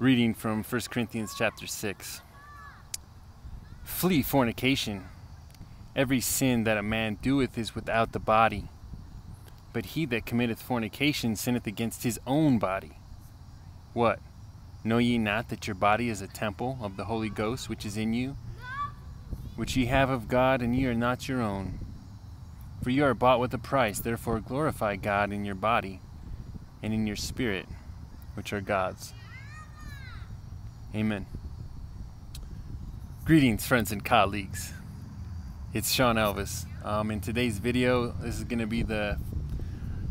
reading from 1 Corinthians chapter 6. Flee fornication. Every sin that a man doeth is without the body. But he that committeth fornication sinneth against his own body. What? Know ye not that your body is a temple of the Holy Ghost which is in you, which ye have of God, and ye are not your own? For you are bought with a price, therefore glorify God in your body and in your spirit, which are God's. Amen. Greetings, friends and colleagues. It's Shaun Elvis. Um, in today's video, this is going to be the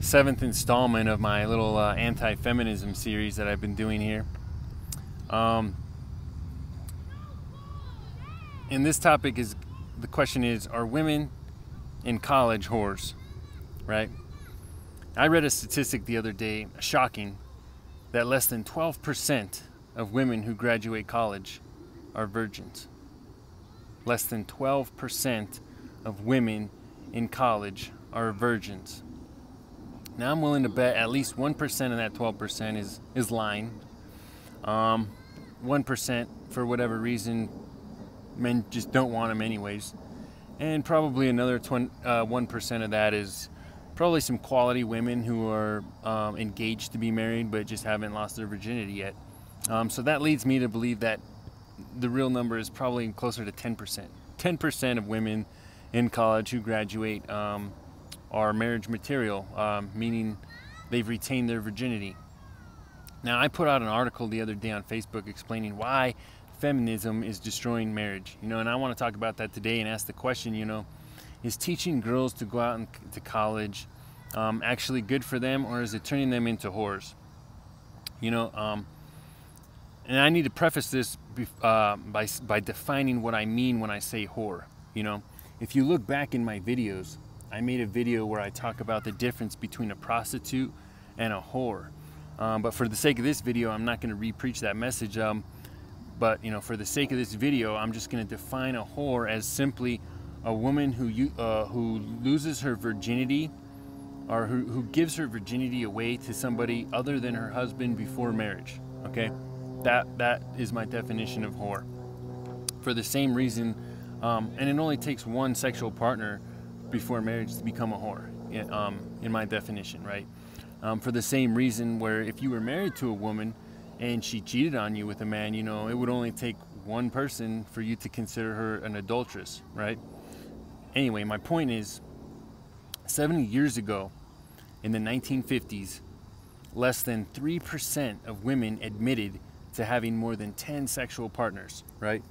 seventh installment of my little uh, anti feminism series that I've been doing here. Um, and this topic is the question is Are women in college whores? Right? I read a statistic the other day, shocking, that less than 12% of women who graduate college are virgins. Less than 12% of women in college are virgins. Now I'm willing to bet at least 1% of that 12% is, is lying. Um, 1% for whatever reason, men just don't want them anyways. And probably another 20, uh, 1% of that is probably some quality women who are um, engaged to be married but just haven't lost their virginity yet. Um, so that leads me to believe that the real number is probably closer to 10%. 10% of women in college who graduate um, are marriage material, um, meaning they've retained their virginity. Now, I put out an article the other day on Facebook explaining why feminism is destroying marriage. You know, and I want to talk about that today and ask the question, you know, is teaching girls to go out to college um, actually good for them, or is it turning them into whores? You know, um, and I need to preface this uh, by, by defining what I mean when I say whore. You know, if you look back in my videos, I made a video where I talk about the difference between a prostitute and a whore. Um, but for the sake of this video, I'm not going to re-preach that message. Um, but you know, for the sake of this video, I'm just going to define a whore as simply a woman who uh, who loses her virginity or who, who gives her virginity away to somebody other than her husband before marriage. Okay. That that is my definition of whore. For the same reason, um, and it only takes one sexual partner before marriage to become a whore. In, um, in my definition, right? Um, for the same reason, where if you were married to a woman and she cheated on you with a man, you know, it would only take one person for you to consider her an adulteress, right? Anyway, my point is 70 years ago, in the 1950s, less than 3% of women admitted to having more than 10 sexual partners, right?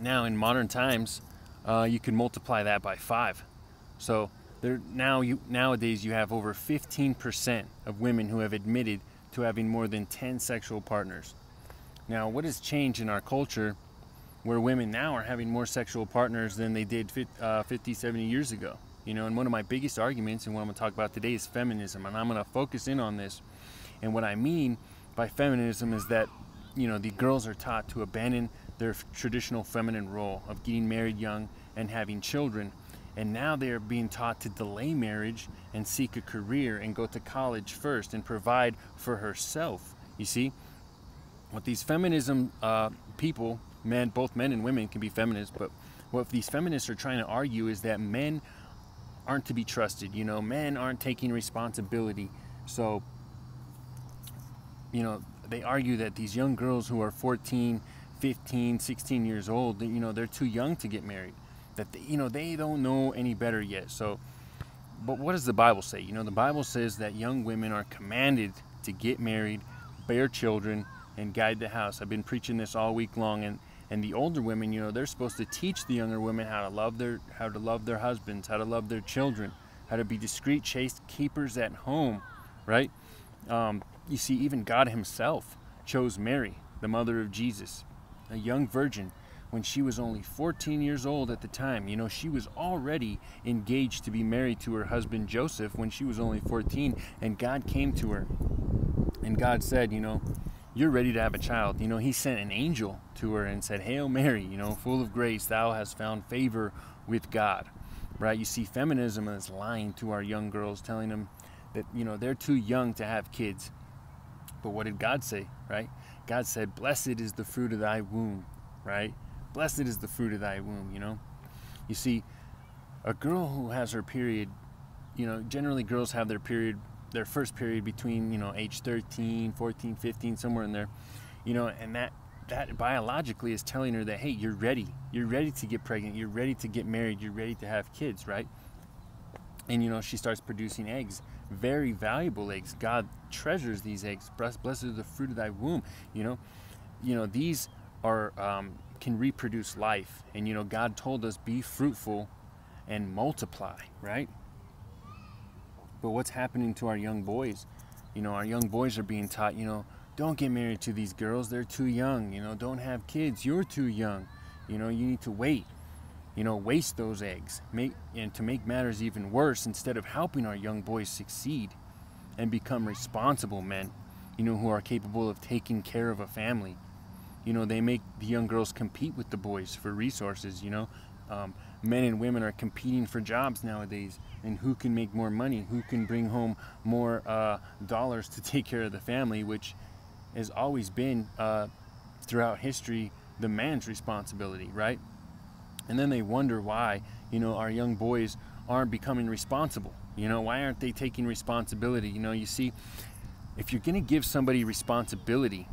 Now, in modern times, uh, you can multiply that by five. So there now you nowadays you have over 15% of women who have admitted to having more than 10 sexual partners. Now, what has changed in our culture where women now are having more sexual partners than they did 50, uh, 50 70 years ago? You know, and one of my biggest arguments and what I'm going to talk about today is feminism, and I'm going to focus in on this. And what I mean by feminism is that you know the girls are taught to abandon their traditional feminine role of getting married young and having children. And now they are being taught to delay marriage and seek a career and go to college first and provide for herself. You see? What these feminism uh, people men both men and women can be feminists but what these feminists are trying to argue is that men aren't to be trusted. You know men aren't taking responsibility. So you know, they argue that these young girls who are 14, 15, 16 years old, you know, they're too young to get married. That, they, you know, they don't know any better yet. So, but what does the Bible say? You know, the Bible says that young women are commanded to get married, bear children, and guide the house. I've been preaching this all week long, and and the older women, you know, they're supposed to teach the younger women how to love their how to love their husbands, how to love their children, how to be discreet, chaste keepers at home, right? Um, you see, even God Himself chose Mary, the mother of Jesus, a young virgin, when she was only 14 years old at the time. You know, she was already engaged to be married to her husband Joseph when she was only 14, and God came to her. And God said, You know, you're ready to have a child. You know, He sent an angel to her and said, Hail Mary, you know, full of grace, thou hast found favor with God. Right? You see, feminism is lying to our young girls, telling them that, you know, they're too young to have kids But what did God say, right? God said, Blessed is the fruit of thy womb, right? Blessed is the fruit of thy womb, you know? You see, a girl who has her period, you know, generally girls have their period, their first period between, you know, age 13, 14, 15, somewhere in there, you know, and that that biologically is telling her that hey you're ready you're ready to get pregnant you're ready to get married you're ready to have kids right and you know she starts producing eggs very valuable eggs. God treasures these eggs. Blessed, blessed is the fruit of thy womb. You know you know these are um, can reproduce life. And you know god told us be fruitful and multiply right? But what's happening to our young boys? You know our young boys are being taught you know don't get married to these girls. They're too young. You know don't have kids. You're too young. You know you need to wait you know waste those eggs make and to make matters even worse instead of helping our young boys succeed and become responsible men you know who are capable of taking care of a family. You know they make the young girls compete with the boys for resources you know. Um, men and women are competing for jobs nowadays and who can make more money? Who can bring home more uh, dollars to take care of the family which has always been uh, throughout history the man's responsibility, right? And then they wonder why, you know, our young boys aren't becoming responsible. You know, why aren't they taking responsibility? You know, you see, if you're going to give somebody responsibility,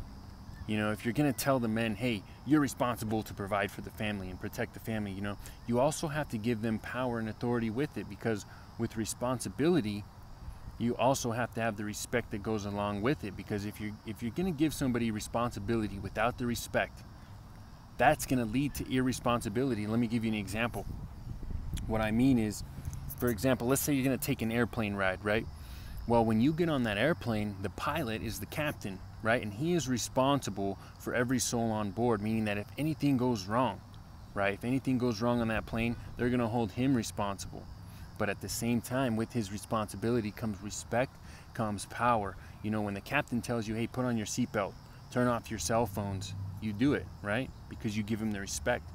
you know, if you're going to tell the men, hey, you're responsible to provide for the family and protect the family, you know, you also have to give them power and authority with it because with responsibility, you also have to have the respect that goes along with it because if you're if you're going to give somebody responsibility without the respect that's going to lead to irresponsibility. Let me give you an example. What i mean is for example let's say you're going to take an airplane ride right? Well when you get on that airplane the pilot is the captain right? And he is responsible for every soul on board meaning that if anything goes wrong right if anything goes wrong on that plane they're going to hold him responsible. But at the same time, with his responsibility comes respect, comes power. You know, when the captain tells you, hey, put on your seatbelt, turn off your cell phones, you do it, right? Because you give him the respect.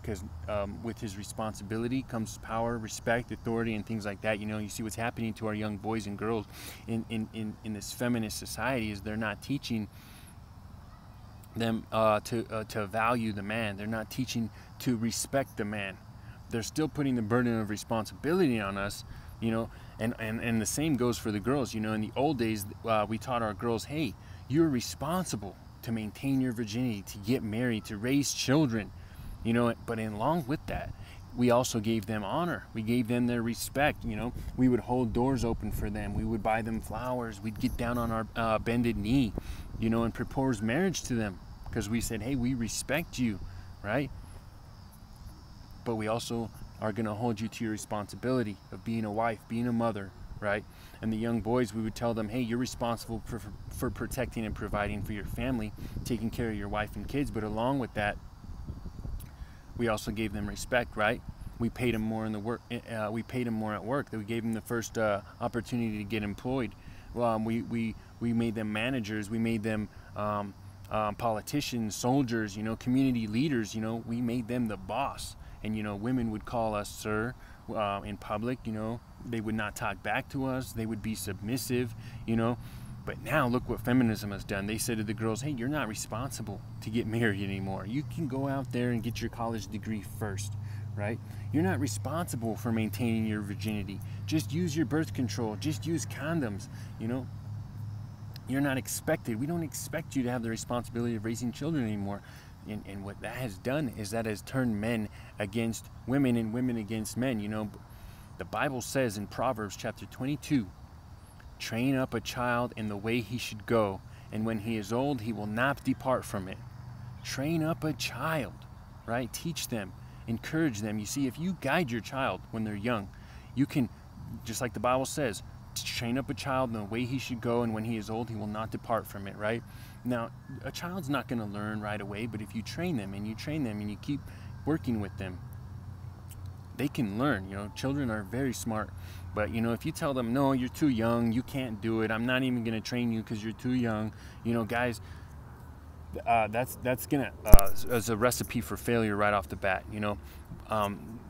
Because um, with his responsibility comes power, respect, authority, and things like that. You know, you see what's happening to our young boys and girls in, in, in, in this feminist society is they're not teaching them uh, to, uh, to value the man. They're not teaching to respect the man they're still putting the burden of responsibility on us you know and and, and the same goes for the girls you know in the old days uh, we taught our girls hey you're responsible to maintain your virginity to get married to raise children you know but in along with that we also gave them honor. We gave them their respect you know. We would hold doors open for them. We would buy them flowers. We'd get down on our uh, bended knee you know and propose marriage to them. Because we said hey we respect you right? But we also are going to hold you to your responsibility of being a wife, being a mother, right? And the young boys, we would tell them, hey, you're responsible for, for, protecting and providing for your family, taking care of your wife and kids. But along with that, we also gave them respect, right? We paid them more in the work. Eh, uh, we paid them more at work. That we gave them the first uh, opportunity to get employed. Um, we we we made them managers. We made them um, um, politicians, soldiers. You know, community leaders. You know, we made them the boss and you know women would call us sir uh, in public you know they would not talk back to us. They would be submissive you know? But now look what feminism has done. They said to the girls hey you're not responsible to get married anymore. You can go out there and get your college degree first right? You're not responsible for maintaining your virginity. Just use your birth control. Just use condoms you know? You're not expected. We don't expect you to have the responsibility of raising children anymore. And, and what that has done is that has turned men against women and women against men. You know, the Bible says in Proverbs chapter 22 train up a child in the way he should go, and when he is old, he will not depart from it. Train up a child, right? Teach them, encourage them. You see, if you guide your child when they're young, you can, just like the Bible says, train up a child in the way he should go, and when he is old, he will not depart from it, right? Now, a child's not going to learn right away, but if you train them and you train them and you keep working with them, they can learn. You know, children are very smart. But, you know, if you tell them, no, you're too young, you can't do it, I'm not even going to train you because you're too young, you know, guys, uh, that's that's gonna uh, as a recipe for failure right off the bat. You know, um,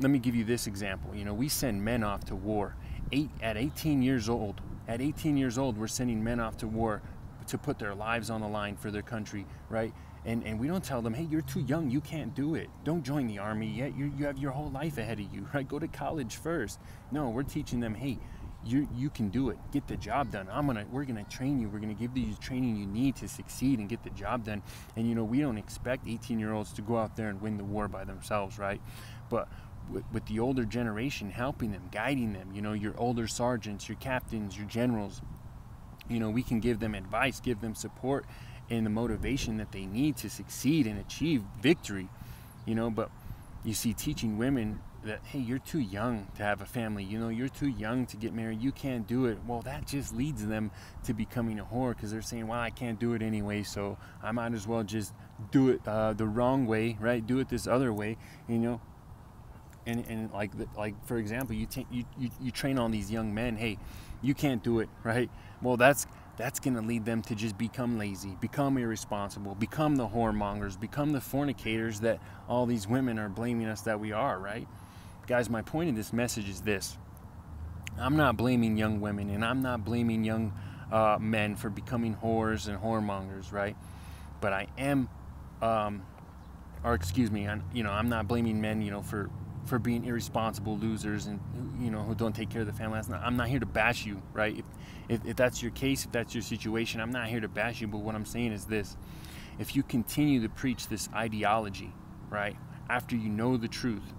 let me give you this example. You know, we send men off to war eight at 18 years old At 18 years old, we're sending men off to war to put their lives on the line for their country, right? And, and we don't tell them, hey, you're too young, you can't do it. Don't join the army yet. You, you have your whole life ahead of you, right? Go to college first. No, we're teaching them, hey, you you can do it. Get the job done. I'm gonna we're gonna train you. We're gonna give you the training you need to succeed and get the job done. And you know we don't expect 18 year olds to go out there and win the war by themselves, right? But with, with the older generation helping them, guiding them, you know, your older sergeants, your captains, your generals, you know, we can give them advice, give them support and the motivation that they need to succeed and achieve victory, you know. But you see, teaching women that hey you're too young to have a family you know you're too young to get married you can't do it well that just leads them to becoming a whore because they're saying well i can't do it anyway so i might as well just do it uh, the wrong way right do it this other way you know and, and like like for example you, t- you, you you train on these young men hey you can't do it right well that's that's going to lead them to just become lazy, become irresponsible, become the whoremongers, become the fornicators that all these women are blaming us that we are, right? Guys, my point in this message is this I'm not blaming young women and I'm not blaming young uh, men for becoming whores and whoremongers, right? But I am, um, or excuse me, I'm, you know, I'm not blaming men, you know, for for being irresponsible losers and you know who don't take care of the family. Not, I'm not here to bash you, right? If, if, if that's your case, if that's your situation, I'm not here to bash you. But what I'm saying is this: if you continue to preach this ideology, right, after you know the truth,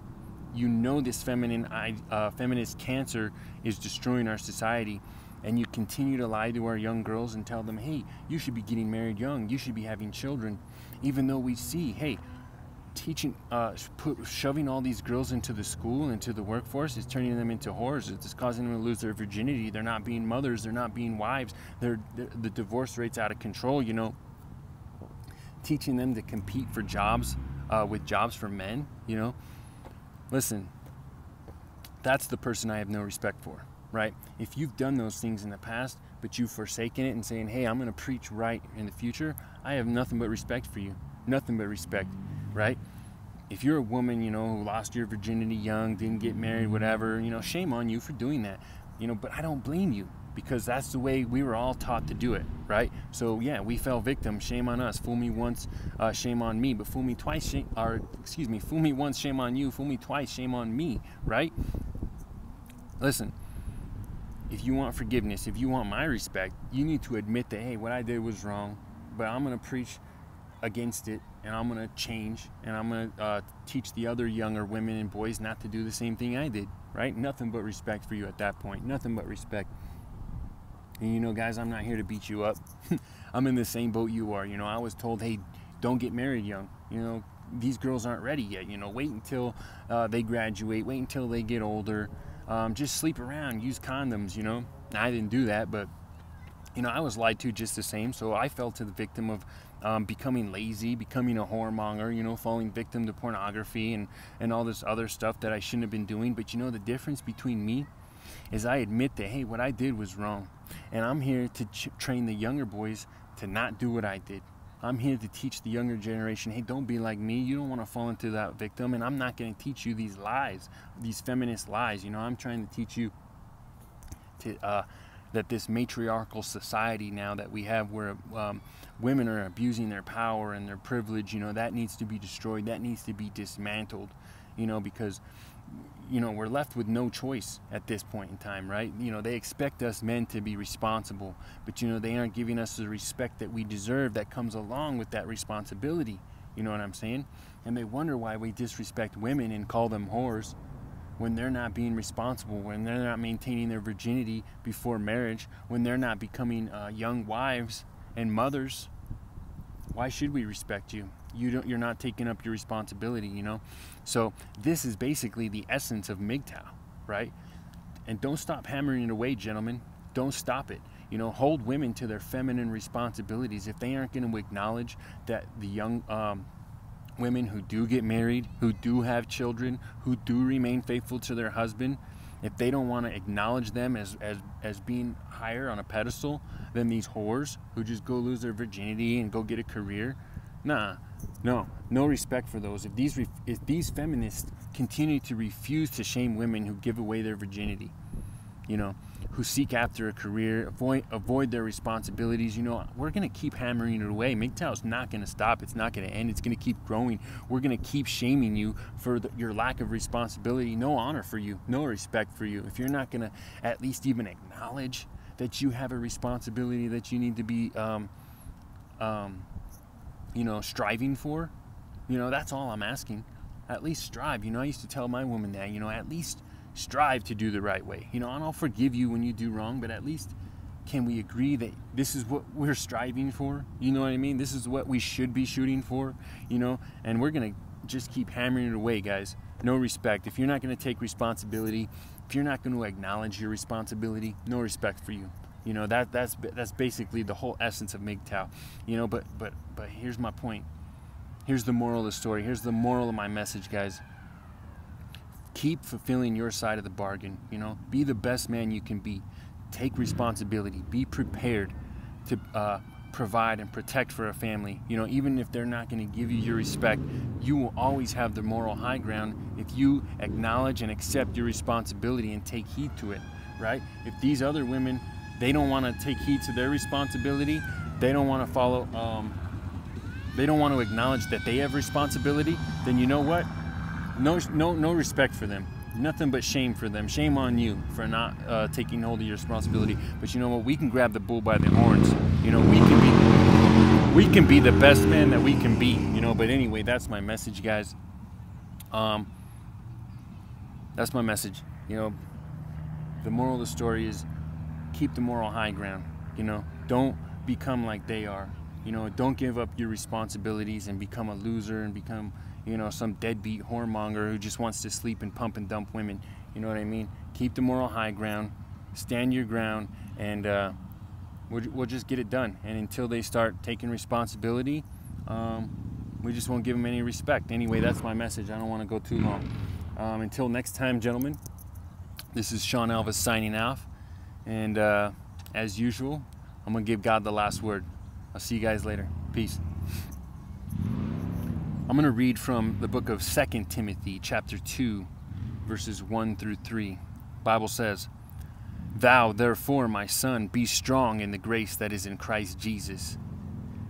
you know this feminine uh, feminist cancer is destroying our society and you continue to lie to our young girls and tell them hey you should be getting married young you should be having children even though we see hey teaching uh, put, shoving all these girls into the school into the workforce is turning them into whores. It's causing them to lose their virginity. They're not being mothers. They're not being wives. They're, they're the divorce rate's out of control you know. Teaching them to compete for jobs uh, with jobs for men you know. Listen, that's the person I have no respect for, right? If you've done those things in the past, but you've forsaken it and saying, hey, I'm going to preach right in the future, I have nothing but respect for you. Nothing but respect, right? If you're a woman, you know, who lost your virginity young, didn't get married, whatever, you know, shame on you for doing that, you know, but I don't blame you because that's the way we were all taught to do it, right? So yeah, we fell victim. Shame on us. Fool me once, uh, shame on me. But fool me twice, shame, or excuse me, fool me once, shame on you. Fool me twice, shame on me, right? Listen, if you want forgiveness, if you want my respect, you need to admit that hey, what I did was wrong, but I'm gonna preach against it and I'm gonna change and I'm gonna uh, teach the other younger women and boys not to do the same thing I did, right? Nothing but respect for you at that point. Nothing but respect. And you know, guys, I'm not here to beat you up. I'm in the same boat you are. You know, I was told, hey, don't get married young. You know, these girls aren't ready yet. You know, wait until uh, they graduate, wait until they get older. Um, just sleep around, use condoms, you know. I didn't do that, but, you know, I was lied to just the same. So I fell to the victim of um, becoming lazy, becoming a whoremonger, you know, falling victim to pornography and, and all this other stuff that I shouldn't have been doing. But, you know, the difference between me is I admit that, hey, what I did was wrong. And I'm here to train the younger boys to not do what I did. I'm here to teach the younger generation, hey, don't be like me. You don't want to fall into that victim. And I'm not going to teach you these lies, these feminist lies. You know, I'm trying to teach you to, uh, that this matriarchal society now that we have where um, women are abusing their power and their privilege, you know, that needs to be destroyed. That needs to be dismantled, you know, because you know, we're left with no choice at this point in time, right? You know, they expect us men to be responsible, but you know, they aren't giving us the respect that we deserve that comes along with that responsibility. You know what I'm saying? And they wonder why we disrespect women and call them whores when they're not being responsible, when they're not maintaining their virginity before marriage, when they're not becoming uh, young wives and mothers. Why should we respect you? you don't you're not taking up your responsibility you know so this is basically the essence of MGTOW right and don't stop hammering it away gentlemen don't stop it you know hold women to their feminine responsibilities if they aren't going to acknowledge that the young um, women who do get married who do have children who do remain faithful to their husband if they don't want to acknowledge them as, as, as being higher on a pedestal than these whores who just go lose their virginity and go get a career nah no, no respect for those. If these if these feminists continue to refuse to shame women who give away their virginity, you know, who seek after a career, avoid avoid their responsibilities. You know, we're gonna keep hammering it away. MGTOW's not gonna stop. It's not gonna end. It's gonna keep growing. We're gonna keep shaming you for the, your lack of responsibility. No honor for you. No respect for you. If you're not gonna at least even acknowledge that you have a responsibility that you need to be, um, um, you know, striving for. You know, that's all I'm asking. At least strive. You know, I used to tell my woman that. You know, at least strive to do the right way. You know, and I'll forgive you when you do wrong, but at least can we agree that this is what we're striving for? You know what I mean? This is what we should be shooting for, you know? And we're going to just keep hammering it away, guys. No respect. If you're not going to take responsibility, if you're not going to acknowledge your responsibility, no respect for you. You know, that that's that's basically the whole essence of MGTOW. You know, but but but here's my point. Here's the moral of the story. Here's the moral of my message, guys keep fulfilling your side of the bargain. You know, be the best man you can be. Take responsibility. Be prepared to uh, provide and protect for a family. You know, even if they're not going to give you your respect, you will always have the moral high ground if you acknowledge and accept your responsibility and take heed to it. Right? If these other women, they don't want to take heed to their responsibility, they don't want to follow. Um, they don't want to acknowledge that they have responsibility. Then you know what? No, no, no respect for them. Nothing but shame for them. Shame on you for not uh, taking hold of your responsibility. But you know what? We can grab the bull by the horns. You know, we can be, we can be the best man that we can be. You know. But anyway, that's my message, guys. Um, that's my message. You know, the moral of the story is keep the moral high ground. You know, don't become like they are. You know, don't give up your responsibilities and become a loser and become you know, some deadbeat whoremonger who just wants to sleep and pump and dump women. You know what I mean? Keep the moral high ground, stand your ground, and uh, we'll, we'll, just get it done. And until they start taking responsibility, um, we just won't give them any respect. Anyway, that's my message. I don't want to go too long. Um, until next time, gentlemen, this is Shaun Elvis signing off. And uh, as usual, I'm going to give God the last word. I'll see you guys later. Peace. I'm going to read from the book of Second Timothy, chapter 2, verses 1 through 3. Bible says, Thou, therefore, my son, be strong in the grace that is in Christ Jesus.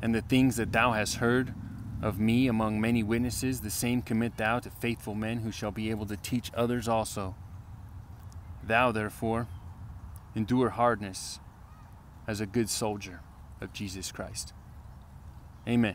And the things that thou hast heard of me among many witnesses, the same commit thou to faithful men who shall be able to teach others also. Thou, therefore, endure hardness as a good soldier of Jesus Christ. Amen.